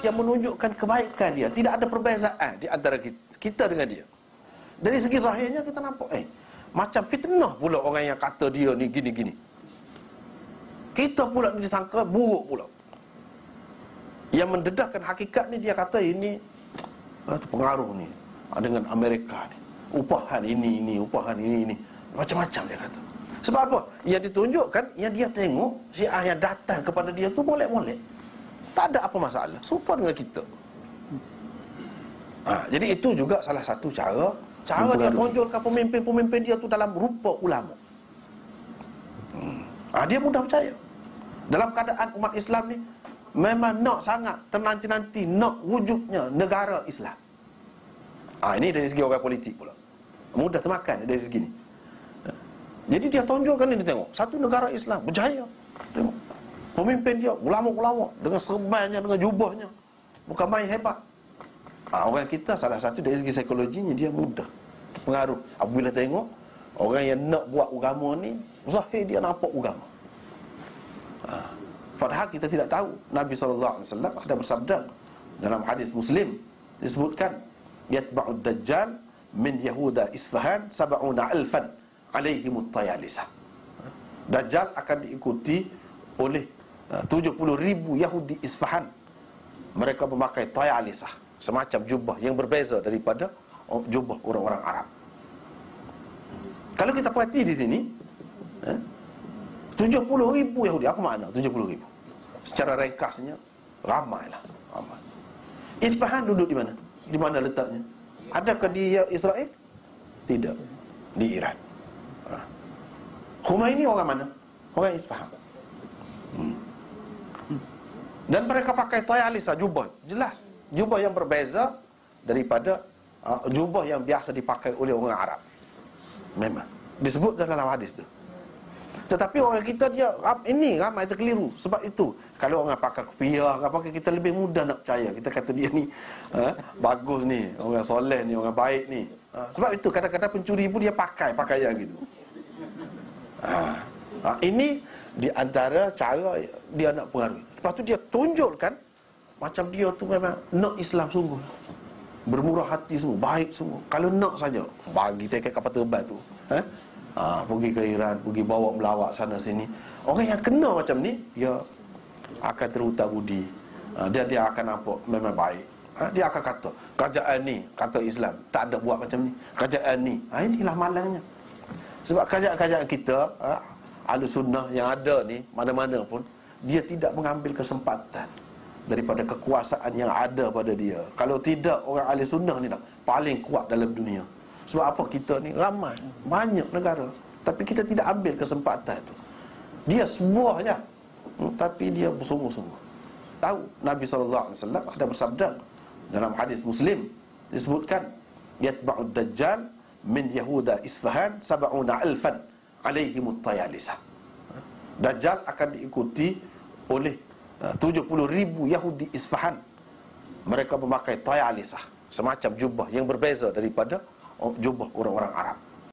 yang menunjukkan kebaikan dia. Tidak ada perbezaan di antara kita dengan dia. Dari segi zahirnya kita nampak, eh, macam fitnah pula orang yang kata dia ni gini-gini. Kita pula disangka buruk pula. Yang mendedahkan hakikat ni dia kata ini ah, pengaruh ni ah, dengan Amerika ni. Upahan ini ini, upahan ini ini. Macam-macam dia kata. Sebab apa? Yang ditunjukkan, yang dia tengok si ah yang datang kepada dia tu molek-molek. Tak ada apa masalah. Serupa dengan kita. Ha, jadi itu juga salah satu cara cara dia tonjolkan pemimpin-pemimpin dia tu dalam rupa ulama. Hmm. Ha, dia mudah percaya. Dalam keadaan umat Islam ni memang nak sangat ternanti-nanti nak wujudnya negara Islam. Ah ha, ini dari segi orang politik pula. Mudah termakan dari segi ni. Jadi dia tonjolkan ni dia tengok satu negara Islam berjaya. Tengok. Pemimpin dia ulama-ulama dengan serbannya dengan jubahnya. Bukan main hebat. Ha, orang kita salah satu dari segi psikologinya dia mudah terpengaruh. Apabila tengok orang yang nak buat agama ni zahir dia nampak agama. Ha. Padahal kita tidak tahu Nabi SAW ada bersabda dalam hadis Muslim disebutkan yatba'ud dajjal min yahuda isfahan sab'una alfan alaihim tayalisah. Dajjal akan diikuti oleh 70 ha, ribu Yahudi Isfahan Mereka memakai tayalisah Semacam jubah yang berbeza daripada jubah orang-orang Arab Kalau kita perhati di sini eh, 70 ribu Yahudi Apa makna 70 ribu? Secara ringkasnya Ramailah ramai. Isfahan duduk di mana? Di mana letaknya? Adakah di Israel? Tidak Di Iran ha. Khomeini orang mana? Orang Isfahan hmm. Dan mereka pakai tayalisa jubah. Jelas. Jubah yang berbeza Daripada uh, Jubah yang biasa dipakai oleh orang Arab. Memang. Disebut dalam hadis tu. Tetapi orang kita dia ini ramai terkeliru sebab itu. Kalau orang pakai kopiah apa kita lebih mudah nak percaya. Kita kata dia ni ha, bagus ni. Orang soleh ni orang baik ni. Ha, sebab itu kadang-kadang pencuri pun dia pakai pakaian gitu. Ha, ha, ini di antara cara dia nak pengaruhi lepas tu dia tunjukkan macam dia tu memang nak Islam sungguh bermurah hati semua baik semua kalau nak saja bagi tiket kapal terbang tu ha? ha, pergi ke Iran, pergi bawa melawak sana sini. Orang yang kena macam ni, dia akan terhutang budi. Ha, dia dia akan nampak memang baik. Ha, dia akan kata, kerajaan ni, kata Islam, tak ada buat macam ni. Kerajaan ni, ha, inilah malangnya. Sebab kerajaan-kerajaan kita, ha, ahli sunnah yang ada ni, mana-mana pun, dia tidak mengambil kesempatan daripada kekuasaan yang ada pada dia. Kalau tidak, orang ahli sunnah ni dah paling kuat dalam dunia. Sebab apa? Kita ni ramai Banyak negara. Tapi kita tidak ambil kesempatan itu Dia sebuah je hmm, Tapi dia bersungguh-sungguh. Tahu Nabi SAW ada bersabda Dalam hadis Muslim Disebutkan Yatba'ud Dajjal Min Yahuda Isfahan Sab'una alfan Alaihimut Tayalisah Dajjal akan diikuti oleh 70 uh, ribu Yahudi Isfahan. Mereka memakai Tayalisah Semacam jubah yang berbeza daripada jubah orang-orang Arab